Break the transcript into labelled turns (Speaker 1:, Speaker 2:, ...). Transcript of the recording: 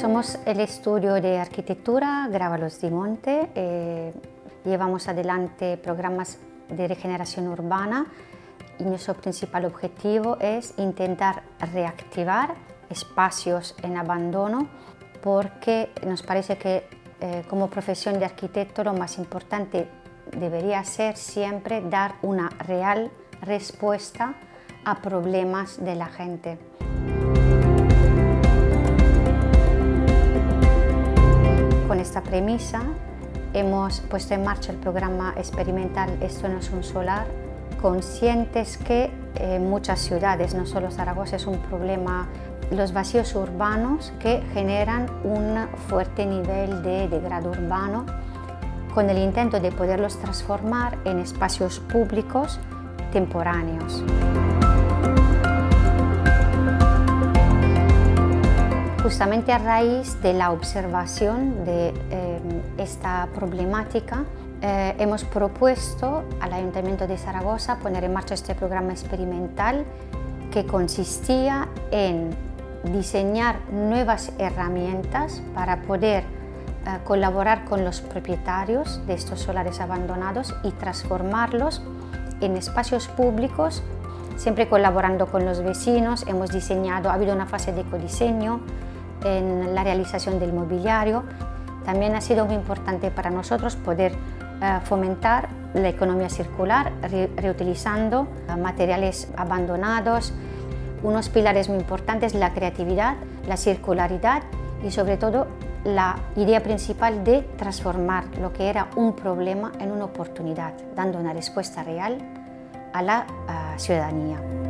Speaker 1: Somos el estudio de arquitectura Grábalos de Monte. Eh, llevamos adelante programas de regeneración urbana y nuestro principal objetivo es intentar reactivar espacios en abandono porque nos parece que eh, como profesión de arquitecto lo más importante debería ser siempre dar una real respuesta a problemas de la gente. Esta premisa hemos puesto en marcha el programa experimental Esto no es un solar, conscientes que en muchas ciudades, no solo Zaragoza, es un problema los vacíos urbanos que generan un fuerte nivel de degrado urbano con el intento de poderlos transformar en espacios públicos temporáneos. Justamente a raíz de la observación de eh, esta problemática, eh, hemos propuesto al Ayuntamiento de Zaragoza poner en marcha este programa experimental que consistía en diseñar nuevas herramientas para poder eh, colaborar con los propietarios de estos solares abandonados y transformarlos en espacios públicos, siempre colaborando con los vecinos. Hemos diseñado, ha habido una fase de ecodiseño en la realización del mobiliario. También ha sido muy importante para nosotros poder eh, fomentar la economía circular, reutilizando eh, materiales abandonados, unos pilares muy importantes, la creatividad, la circularidad y sobre todo la idea principal de transformar lo que era un problema en una oportunidad, dando una respuesta real a la ciudadanía.